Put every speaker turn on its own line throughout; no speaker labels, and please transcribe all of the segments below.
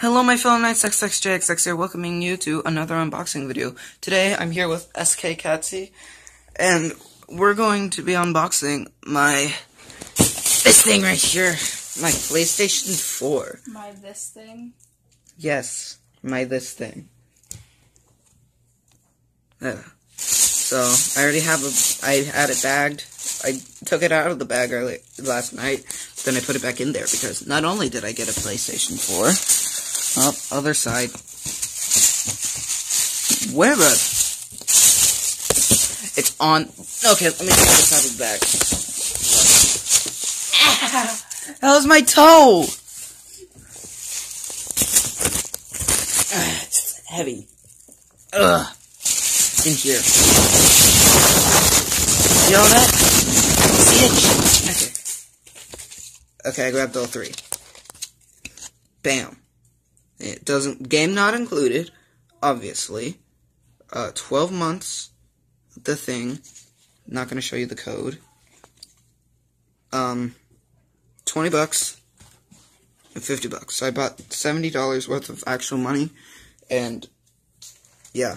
Hello my fellow Knights, XXJXX here, welcoming you to another unboxing video. Today I'm here with SK Catsy, and we're going to be unboxing my, this thing right here, my PlayStation 4.
My this thing?
Yes, my this thing. Yeah. So, I already have a, I had it bagged. I took it out of the bag early, last night, then I put it back in there because not only did I get a PlayStation 4, up, other side. Where the? It's on. Okay, let me take this out of bag. Ah, that was my toe. Ah, it's heavy. Ugh. In here. You know that? Itch. Okay. Okay, I grabbed all three. Bam. It doesn't game not included, obviously. Uh, 12 months, the thing. Not gonna show you the code. Um, 20 bucks and 50 bucks. So I bought $70 worth of actual money, and yeah.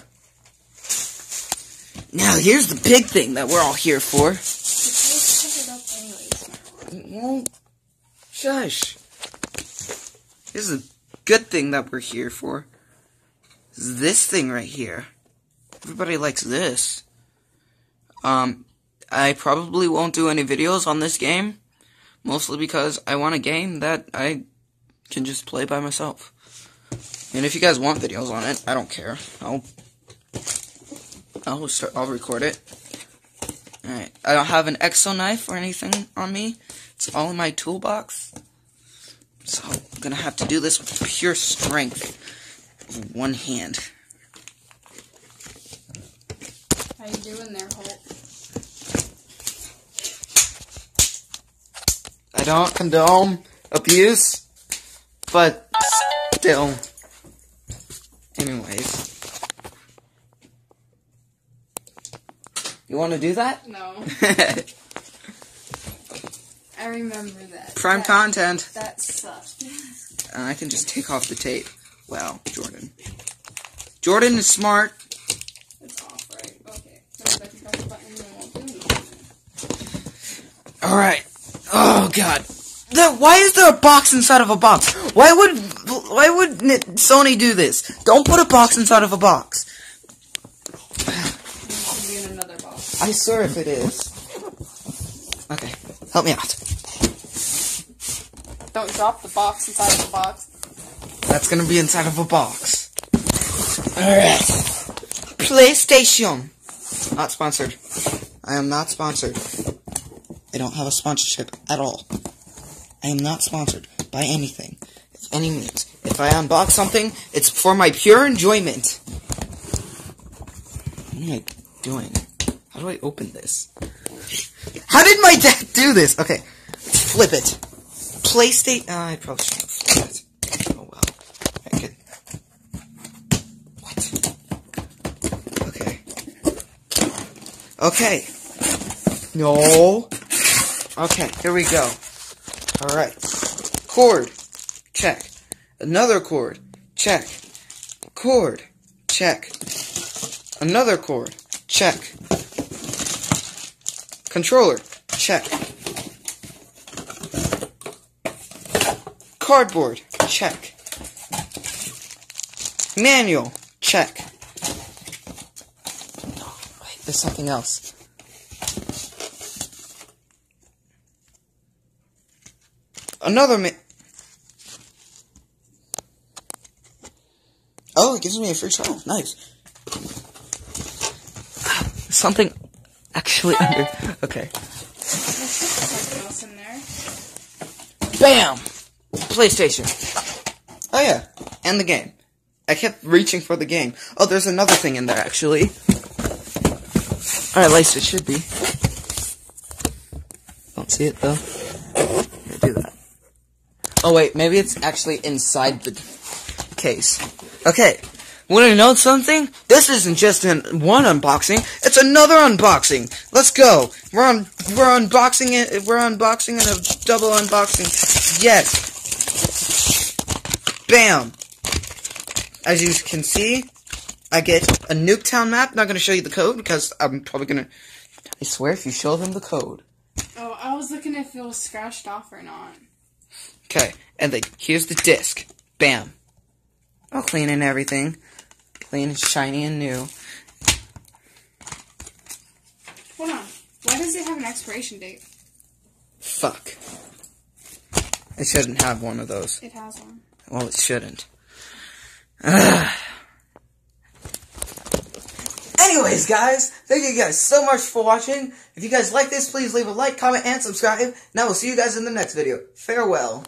Now here's the big thing that we're all here for. Well, shush. This is good thing that we're here for is this thing right here. Everybody likes this. Um, I probably won't do any videos on this game, mostly because I want a game that I can just play by myself. And if you guys want videos on it, I don't care. I'll I'll start. I'll record it. All right. I don't have an Exacto knife or anything on me. It's all in my toolbox. So I'm gonna have to do this with pure strength of one hand.
How you doing there, Holt?
I don't condone abuse, but still. Anyways. You want to do that?
No. I remember that.
Prime
that,
content.
That sucked.
Uh, I can just take off the tape. Wow, Jordan. Jordan is smart.
It's off, right? Okay. So if I press the button, then it won't do anything.
Alright. Oh, God. The, why is there a box inside of a box? Why would why would Sony do this? Don't put a box inside of a box.
It should be in another box.
I swear if it is. Okay, help me out.
Don't drop the box inside of the box.
That's gonna be inside of a box. Alright. PlayStation. Not sponsored. I am not sponsored. I don't have a sponsorship at all. I am not sponsored by anything. If any means. If I unbox something, it's for my pure enjoyment. What am I doing? How do I open this? How did my dad do this? Okay, flip it. PlayStation. Uh, I probably should have flipped it. Oh well. I could. What? Okay. Okay. No. Okay, here we go. Alright. Cord. Check. Another cord. Check. Cord. Check. Another cord. Check. Controller. Check. Cardboard. Check. Manual. Check. Wait, there's something else. Another ma- Oh, it gives me a free trial. Nice. Something actually under. Okay.
Something else in there.
Bam! PlayStation. Oh yeah, and the game. I kept reaching for the game. Oh, there's another thing in there actually. Or at least it should be. Don't see it though. Here, do that. Oh wait, maybe it's actually inside the case. Okay. Want to know something? This isn't just an one unboxing; it's another unboxing. Let's go. We're on. We're unboxing it. We're unboxing and a double unboxing. Yes. Bam. as you can see, I get a Nuketown map. Not gonna show you the code because I'm probably gonna. I swear, if you show them the code.
Oh, I was looking if it was scratched off or not.
Okay, and then here's the disc. Bam. All clean and everything. Clean and shiny and new.
Hold on. Why does it have an expiration date?
Fuck. It shouldn't have one of those.
It has one.
Well, it shouldn't. Ugh. Anyways, guys, thank you guys so much for watching. If you guys like this, please leave a like, comment, and subscribe. Now we'll see you guys in the next video. Farewell.